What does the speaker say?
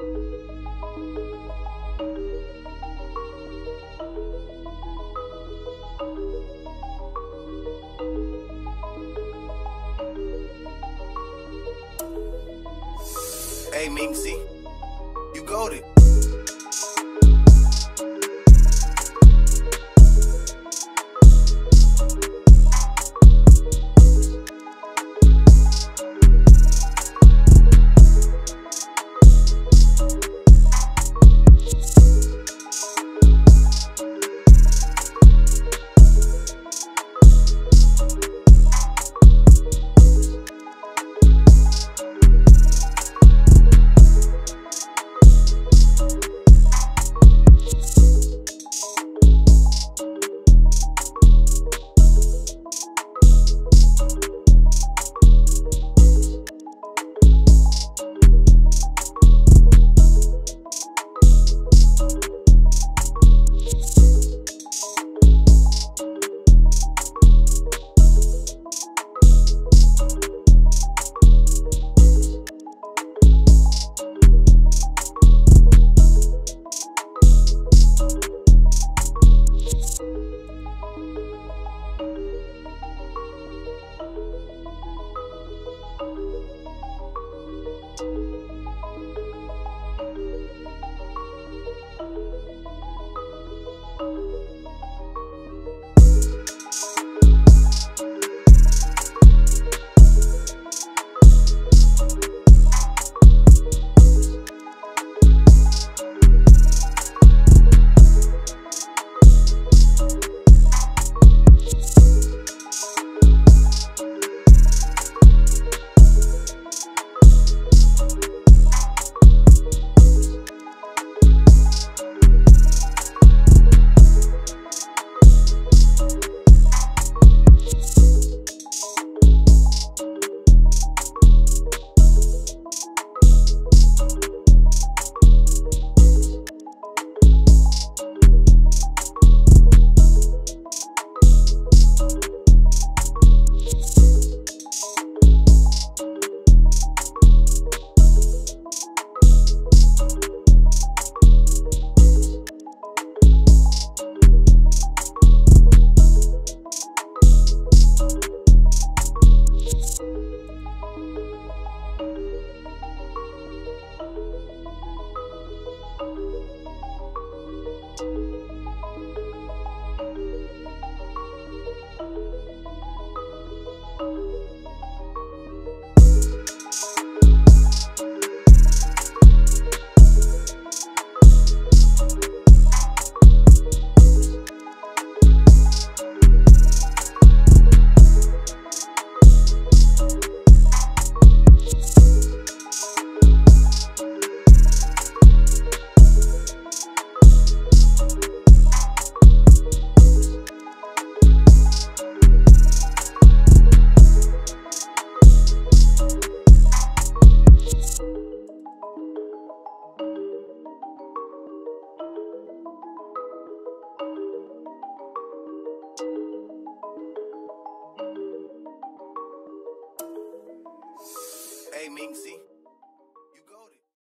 Hey, Minksy, you goaded. Mingsy.